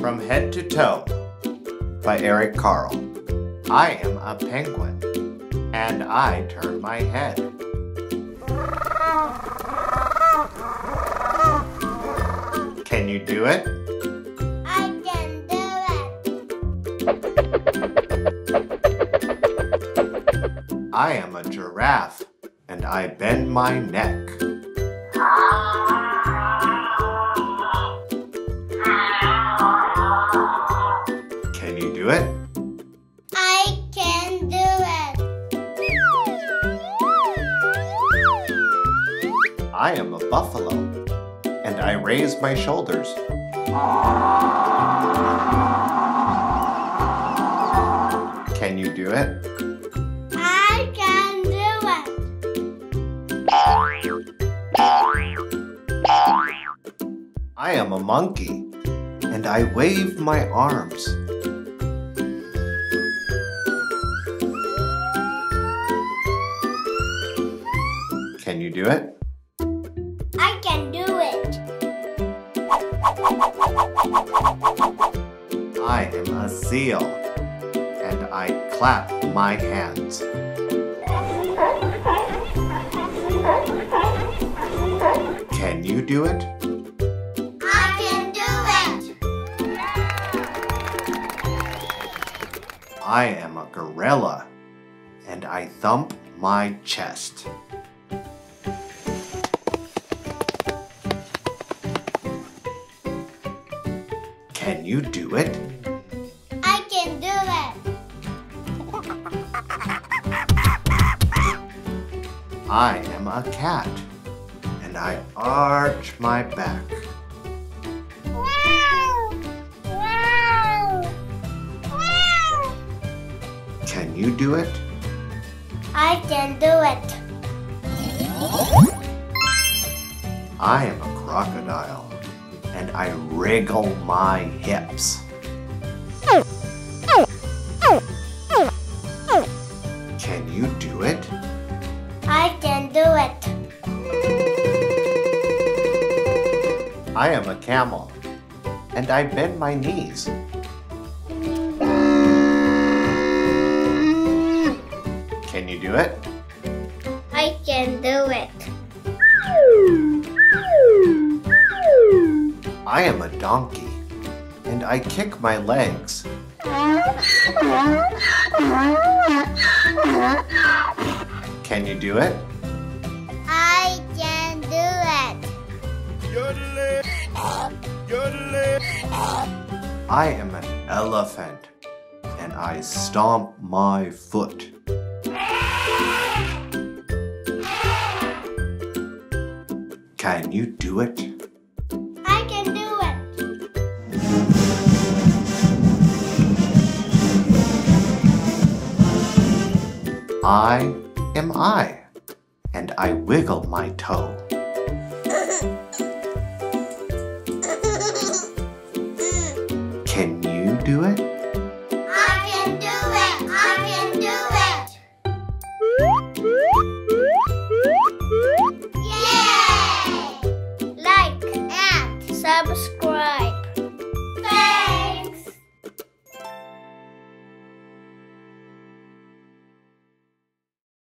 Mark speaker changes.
Speaker 1: From Head to Toe by Eric Carle. I am a penguin, and I turn my head. Can you do it?
Speaker 2: I can do it.
Speaker 1: I am a giraffe, and I bend my neck.
Speaker 2: I
Speaker 1: am a buffalo, and I raise my shoulders. Can you do it?
Speaker 2: I can do it.
Speaker 1: I am a monkey, and I wave my arms. Can you do it?
Speaker 2: I
Speaker 1: am a seal, and I clap my hands. Can you do it?
Speaker 2: I can do it.
Speaker 1: I am a gorilla, and I thump my chest. Can you do it?
Speaker 2: I
Speaker 1: am a cat, and I arch my back.
Speaker 2: Wow. Wow. Wow.
Speaker 1: Can you do it?
Speaker 2: I can do it.
Speaker 1: I am a crocodile, and I wriggle my hips.
Speaker 2: I
Speaker 1: am a camel, and I bend my knees. Can you do it?
Speaker 2: I can do it.
Speaker 1: I am a donkey, and I kick my legs. Can you do it?
Speaker 2: I
Speaker 1: am an elephant, and I stomp my foot. Can you do it?
Speaker 2: I can do it.
Speaker 1: I am I, and I wiggle my toe. Can you do it?